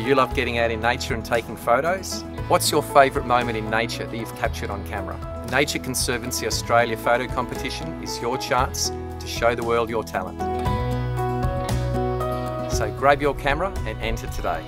Do you love getting out in nature and taking photos? What's your favourite moment in nature that you've captured on camera? Nature Conservancy Australia Photo Competition is your chance to show the world your talent. So grab your camera and enter today.